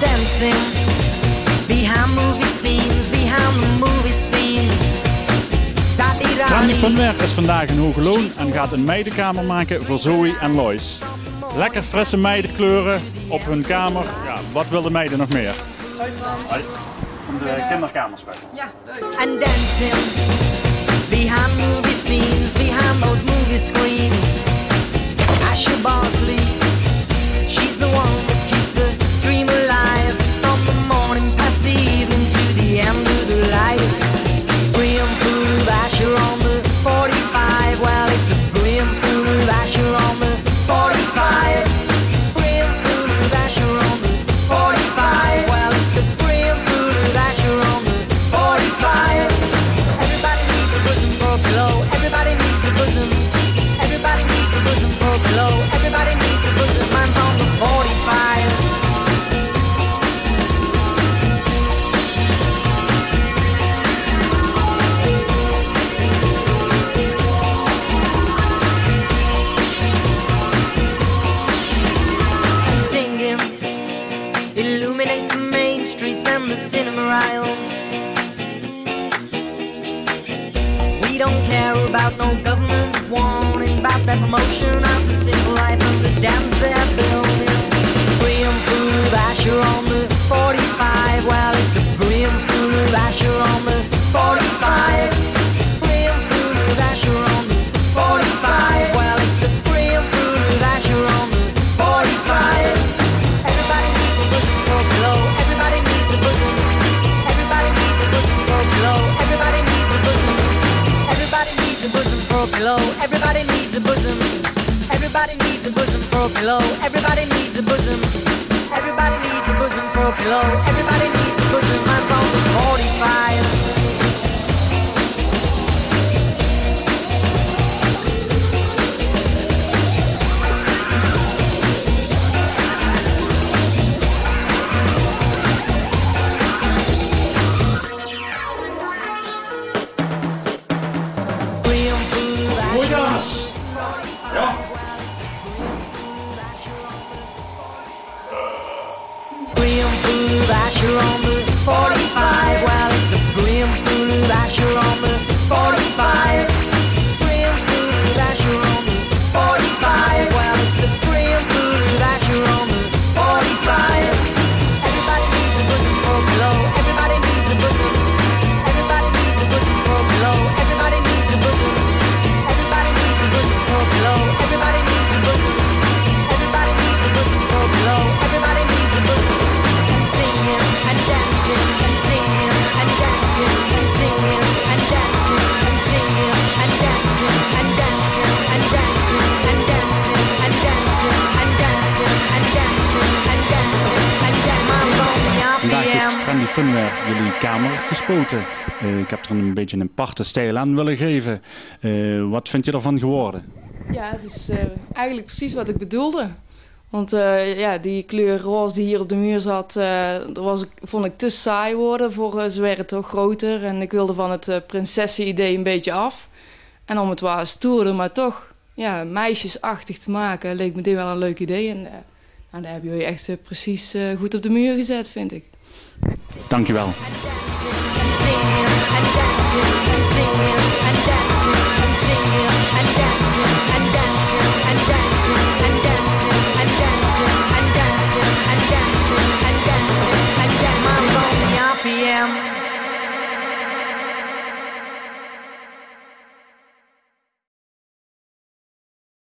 dancing behind movie scenes, behind the movie scene. Randy Funwer is vandaag in Hogeloon en gaat een meidenkamer maken voor Zoe en Lois. Lekker frisse meidenkleuren op hun kamer. Ja, wat wil de meiden nog meer? Om de kinderkamers bij. Ja, leuk. And dancing We don't care about no government warning about that promotion of the simple life of the dams pillow. Everybody needs a bosom. Everybody needs a bosom for a pillow. Everybody needs a bosom. Everybody needs a bosom for a pillow. Everybody needs a bosom. Real blue, that on the 45. Funwer jullie kamer gespoten. Eh, ik heb er een beetje een aparte stijl aan willen geven. Eh, wat vind je ervan geworden? Ja, het is eh, eigenlijk precies wat ik bedoelde. Want eh, ja, die kleur roze die hier op de muur zat, eh, dat was, vond ik te saai worden. Voor uh, ze werden toch groter. En ik wilde van het uh, prinsessen-idee een beetje af. En om het waar stoerder, maar toch ja, meisjesachtig te maken, leek me dit wel een leuk idee. En uh, nou, daar hebben jullie echt uh, precies uh, goed op de muur gezet, vind ik. Dankjewel. Yeah.